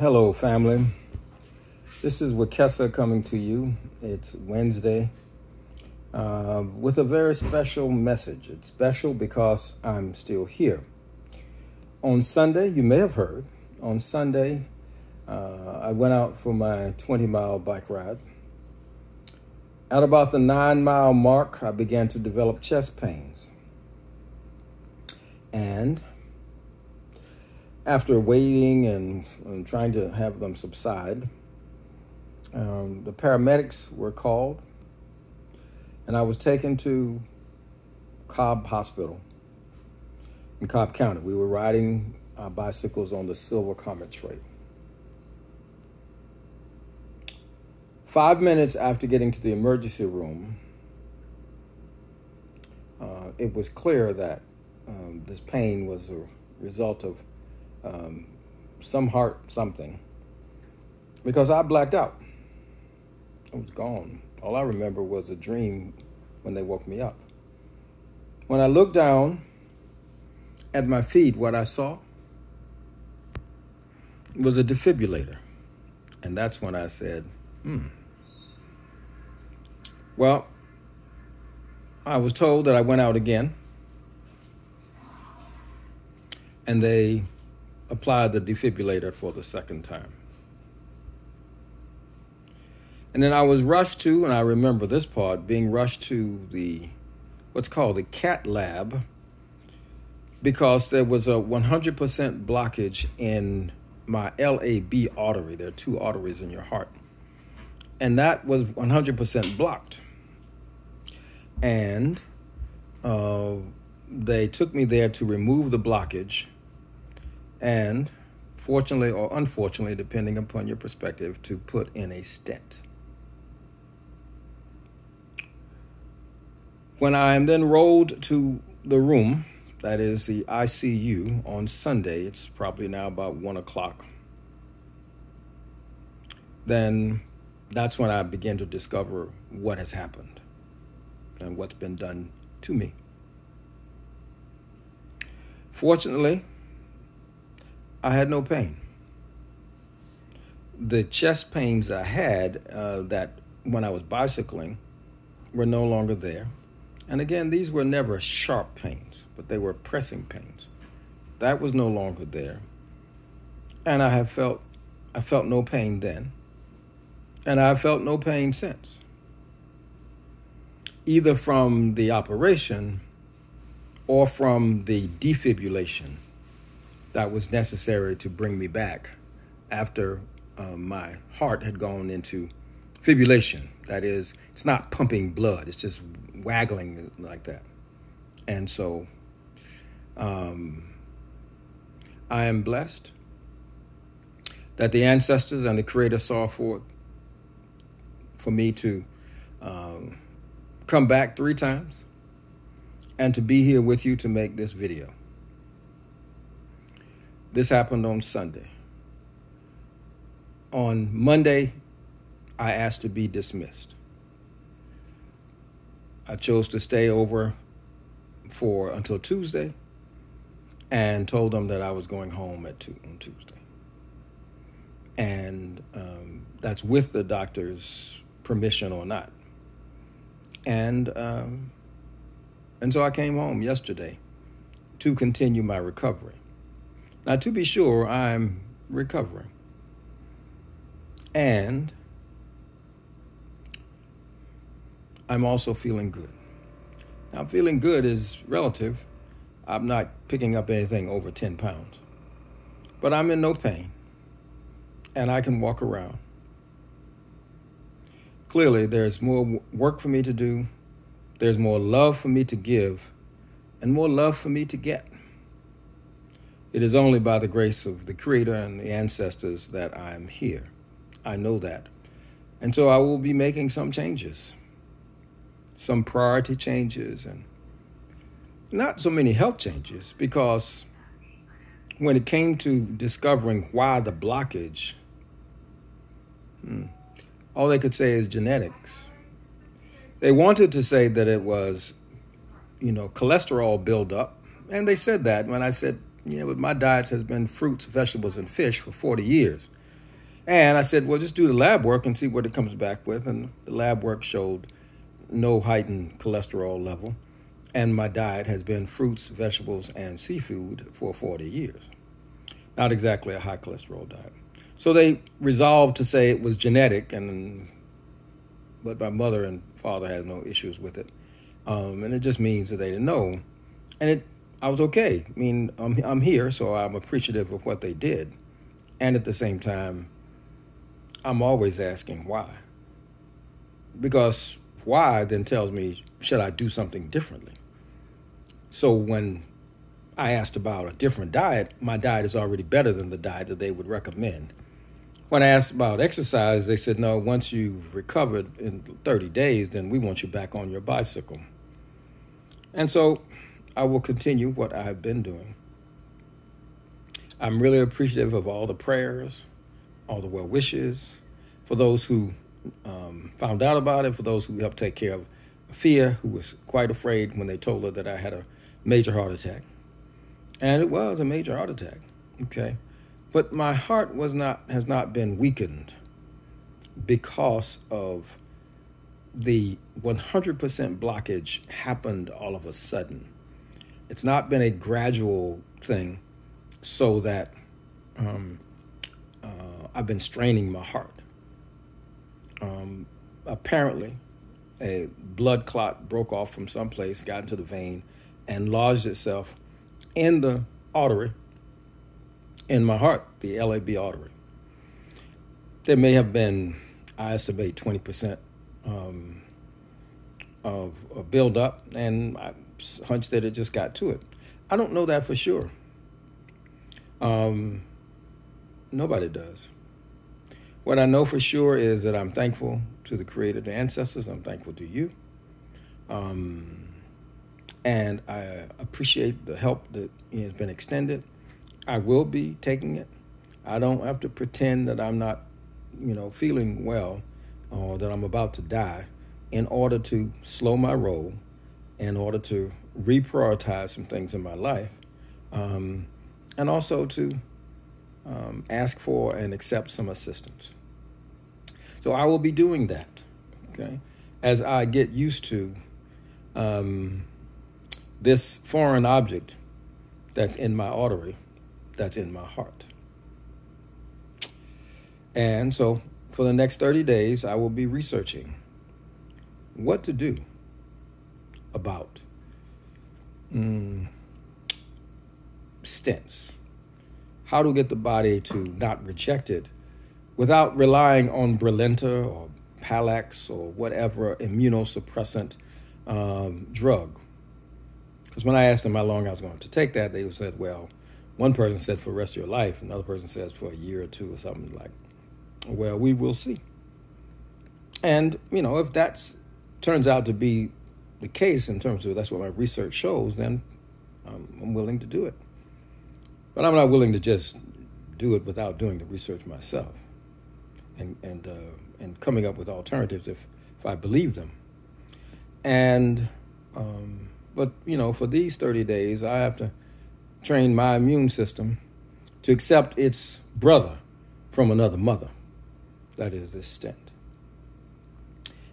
Hello, family. This is Wekesa coming to you. It's Wednesday uh, with a very special message. It's special because I'm still here. On Sunday, you may have heard, on Sunday, uh, I went out for my 20 mile bike ride. At about the nine mile mark, I began to develop chest pains. And after waiting and, and, trying to have them subside, um, the paramedics were called, and I was taken to Cobb Hospital in Cobb County. We were riding our bicycles on the Silver Comet Trail. Five minutes after getting to the emergency room, uh, it was clear that um, this pain was a result of um, some heart something because I blacked out. I was gone. All I remember was a dream when they woke me up. When I looked down at my feet, what I saw was a defibrillator. And that's when I said, hmm. Well, I was told that I went out again. And they applied the defibrillator for the second time. And then I was rushed to, and I remember this part, being rushed to the what's called the cath lab because there was a 100% blockage in my LAD artery. There are two arteries in your heart. And that was 100% blocked. And uh, they took me there to remove the blockage and fortunately or unfortunately, depending upon your perspective, to put in a stent. When I am then rolled to the room, that is the ICU, on Sunday, it's probably now about one o'clock, then that's when I begin to discover what has happened and what's been done to me. Fortunately, I had no pain. The chest pains I had uh, that when I was bicycling were no longer there. And again, these were never sharp pains, but they were pressing pains. That was no longer there. And I have felt I felt no pain then. And I've felt no pain since. Either from the operation or from the defibrillation that was necessary to bring me back after um, my heart had gone into fibrillation. That is, it's not pumping blood, it's just waggling like that. And so um, I am blessed that the ancestors and the Creator saw for, for me to um, come back three times and to be here with you to make this video. This happened on Sunday. On Monday, I asked to be dismissed. I chose to stay over for until Tuesday and told them that I was going home at two, on Tuesday. And um, that's with the doctor's permission or not. And um, and so I came home yesterday to continue my recovery. Now, to be sure, I'm recovering. And I'm also feeling good. Now, feeling good is relative. I'm not picking up anything over 10 pounds. But I'm in no pain. And I can walk around. Clearly, there's more work for me to do. There's more love for me to give. And more love for me to get. It is only by the grace of the Creator and the ancestors that I'm here. I know that. And so I will be making some changes, some priority changes, and not so many health changes because when it came to discovering why the blockage, hmm, all they could say is genetics. They wanted to say that it was, you know, cholesterol buildup, and they said that when I said, you but my diet has been fruits, vegetables, and fish for 40 years. And I said, well, just do the lab work and see what it comes back with. And the lab work showed no heightened cholesterol level. And my diet has been fruits, vegetables, and seafood for 40 years. Not exactly a high cholesterol diet. So they resolved to say it was genetic, and but my mother and father has no issues with it. Um, and it just means that they didn't know. And it, I was okay. I mean, I'm, I'm here, so I'm appreciative of what they did. And at the same time, I'm always asking why. Because why then tells me, should I do something differently? So when I asked about a different diet, my diet is already better than the diet that they would recommend. When I asked about exercise, they said, no, once you've recovered in 30 days, then we want you back on your bicycle. And so I will continue what I've been doing. I'm really appreciative of all the prayers, all the well wishes, for those who um, found out about it, for those who helped take care of Fia, who was quite afraid when they told her that I had a major heart attack. And it was a major heart attack. Okay. But my heart was not has not been weakened because of the 100% blockage happened all of a sudden. It's not been a gradual thing so that um, uh, I've been straining my heart. Um, apparently, a blood clot broke off from someplace, got into the vein, and lodged itself in the artery in my heart, the LAD artery. There may have been, I estimate, 20% um, of a buildup, and I hunch that it just got to it. I don't know that for sure. Um, nobody does. What I know for sure is that I'm thankful to the Creator, the ancestors. I'm thankful to you. Um, and I appreciate the help that has been extended. I will be taking it. I don't have to pretend that I'm not, you know, feeling well or that I'm about to die in order to slow my roll, in order to reprioritize some things in my life, um, and also to um, ask for and accept some assistance. So I will be doing that, okay, as I get used to um, this foreign object that's in my artery, that's in my heart. And so for the next 30 days, I will be researching what to do about. Mm, stents, how to get the body to not reject it without relying on Brilinta or Palax or whatever immunosuppressant um, drug. Because when I asked them how long I was going to take that, they said, well, one person said for the rest of your life, another person says for a year or two or something like, well, we will see. And, you know, if that turns out to be the case in terms of that's what my research shows, then um, I'm willing to do it. But I'm not willing to just do it without doing the research myself and, and, uh, and coming up with alternatives if, if I believe them. And, um, but, you know, for these 30 days, I have to train my immune system to accept its brother from another mother. That is this stent.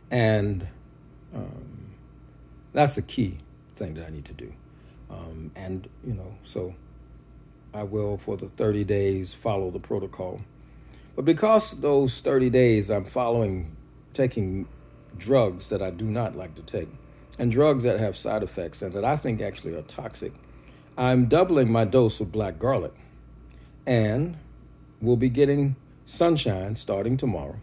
And um, that's the key thing that I need to do. Um, and, you know, so I will, for the 30 days, follow the protocol. But because those 30 days I'm following, taking drugs that I do not like to take, and drugs that have side effects and that I think actually are toxic, I'm doubling my dose of black garlic. And we'll be getting sunshine starting tomorrow.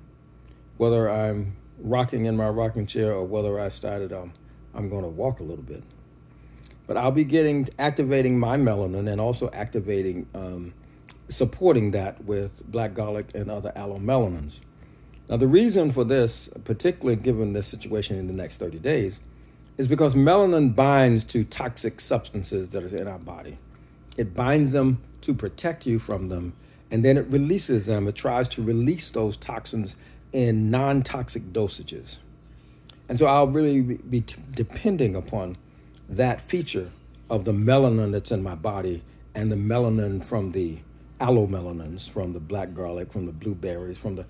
Whether I'm rocking in my rocking chair or whether I started, um, I'm going to walk a little bit. But I'll be getting activating my melanin and also activating, um, supporting that with black garlic and other allomelanins. Now, the reason for this, particularly given this situation in the next 30 days, is because melanin binds to toxic substances that are in our body. It binds them to protect you from them, and then it releases them. It tries to release those toxins in non toxic dosages. And so I'll really be t- depending upon that feature of the melanin that's in my body and the melanin from the allomelanins from the black garlic, from the blueberries, from the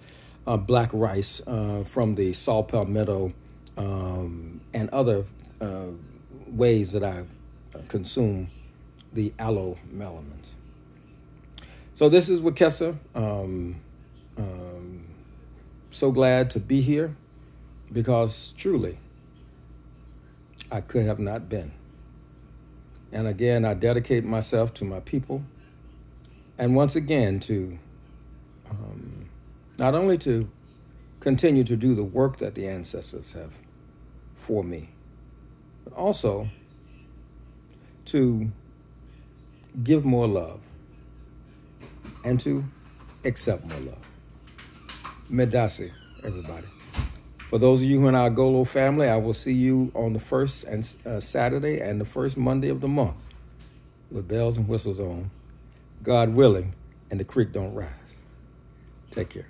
uh, black rice, uh, from the saw palmetto, um, and other uh, ways that I consume the allomelanins. So this is Wekesa. Um, um, so glad to be here because truly I could have not been. And again, I dedicate myself to my people and once again to um, not only to continue to do the work that the ancestors have for me, but also to give more love and to accept more love. Medasi, everybody. For those of you who in our Golo family, I will see you on the first and uh, Saturday and the first Monday of the month with bells and whistles on, God willing, and the creek don't rise. Take care.